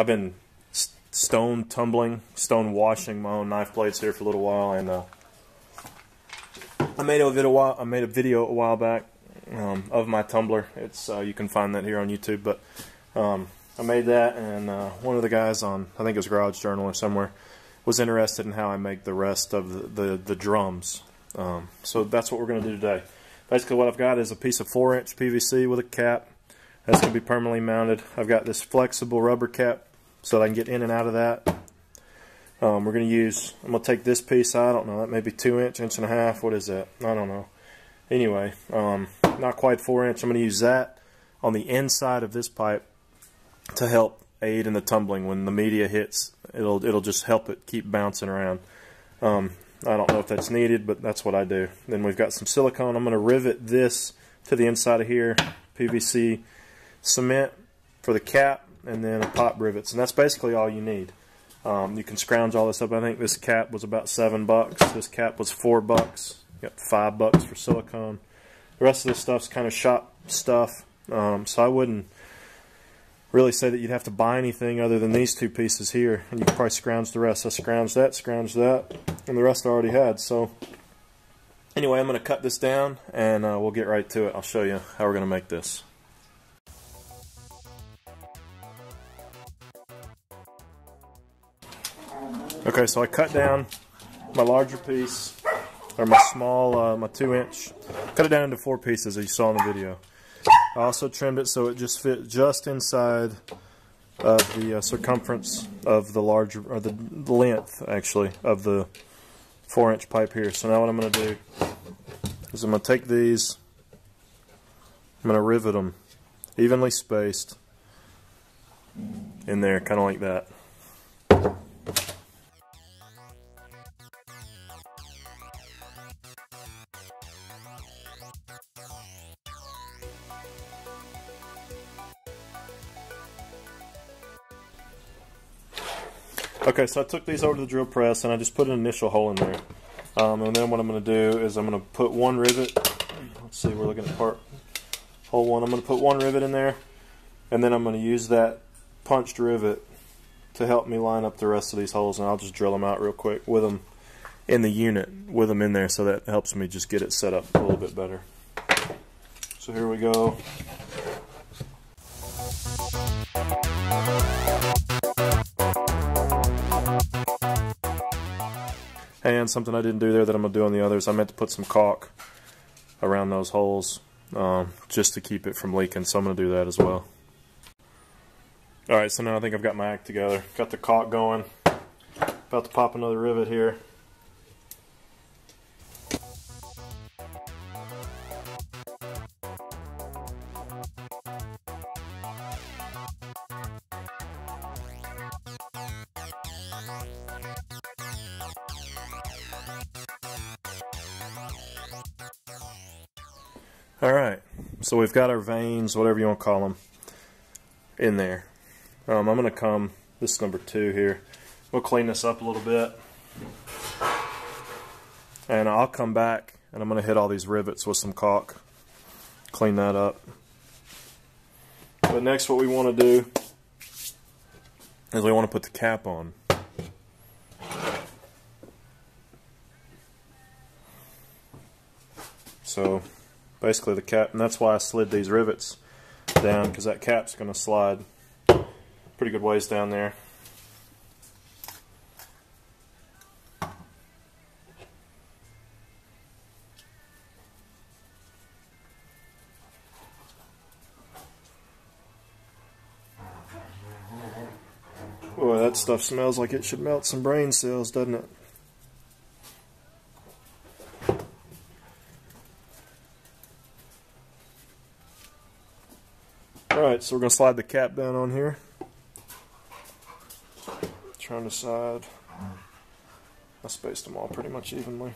I've been stone tumbling, stone washing my own knife blades here for a little while, and uh, I made a video. I made a video a while back um, of my tumbler. It's uh, you can find that here on YouTube, but um, I made that, and uh, one of the guys on I think it was Garage Journal or somewhere was interested in how I make the rest of the the, the drums. Um, so that's what we're going to do today. Basically, what I've got is a piece of four inch PVC with a cap that's going to be permanently mounted. I've got this flexible rubber cap so that I can get in and out of that. Um, we're going to use, I'm going to take this piece, I don't know, that may be 2 inch, inch and a half, what is that? I don't know. Anyway, um, not quite 4 inch, I'm going to use that on the inside of this pipe to help aid in the tumbling. When the media hits, it'll it'll just help it keep bouncing around. Um, I don't know if that's needed, but that's what I do. Then we've got some silicone. I'm going to rivet this to the inside of here, PVC cement for the cap, and then a pop rivets. And that's basically all you need. Um, you can scrounge all this up. I think this cap was about seven bucks. This cap was four bucks. You got five bucks for silicone. The rest of this stuff's kind of shop stuff. Um, so I wouldn't really say that you'd have to buy anything other than these two pieces here. And you could probably scrounge the rest. I scrounged that, scrounged that, and the rest I already had. So anyway, I'm going to cut this down and uh, we'll get right to it. I'll show you how we're going to make this. Okay, so I cut down my larger piece, or my small, uh, my two inch, cut it down into four pieces as you saw in the video. I also trimmed it so it just fit just inside of the uh, circumference of the larger, or the length actually, of the four inch pipe here. So now what I'm going to do is I'm going to take these, I'm going to rivet them evenly spaced in there, kind of like that. Okay, so I took these over to the drill press and I just put an initial hole in there. Um, and then what I'm going to do is I'm going to put one rivet. Let's see, we're looking at part hole one. I'm going to put one rivet in there and then I'm going to use that punched rivet to help me line up the rest of these holes and I'll just drill them out real quick with them in the unit with them in there so that helps me just get it set up a little bit better. So here we go. And something I didn't do there that I'm going to do on the others, I meant to put some caulk around those holes um, just to keep it from leaking, so I'm going to do that as well. Alright, so now I think I've got my act together. Got the caulk going. About to pop another rivet here. All right, so we've got our vanes, whatever you want to call them, in there. Um, I'm going to come, this is number two here. We'll clean this up a little bit. And I'll come back and I'm going to hit all these rivets with some caulk. Clean that up. But next what we want to do is we want to put the cap on. So basically the cap, and that's why I slid these rivets down because that cap's going to slide pretty good ways down there. Boy, that stuff smells like it should melt some brain cells, doesn't it? Alright, so we're going to slide the cap down on here. Trying to side. I spaced them all pretty much evenly.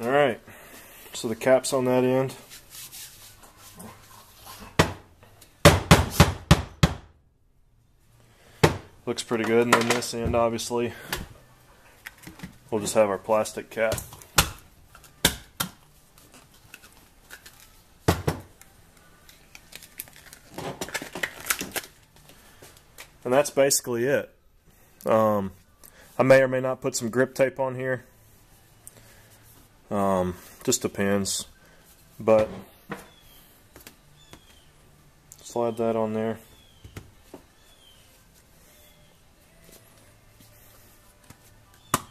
Alright, so the cap's on that end. Looks pretty good, and then this end, obviously, we'll just have our plastic cap. And that's basically it. Um, I may or may not put some grip tape on here. Um, just depends. But slide that on there. And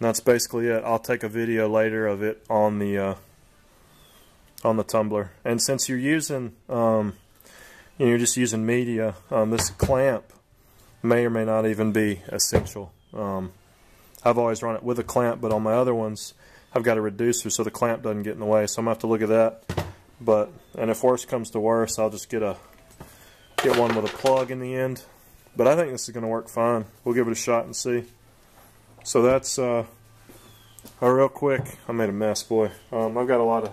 that's basically it. I'll take a video later of it on the uh, on the tumbler. And since you're using, um, know, you're just using media, um, this clamp may or may not even be essential. Um, I've always run it with a clamp, but on my other ones, I've got a reducer so the clamp doesn't get in the way. So I'm gonna have to look at that. But and if worse comes to worse, I'll just get a get one with a plug in the end. But I think this is gonna work fine. We'll give it a shot and see. So that's uh, uh, real quick. I made a mess, boy. Um, I've got a lot of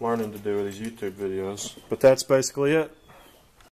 learning to do with these YouTube videos. But that's basically it.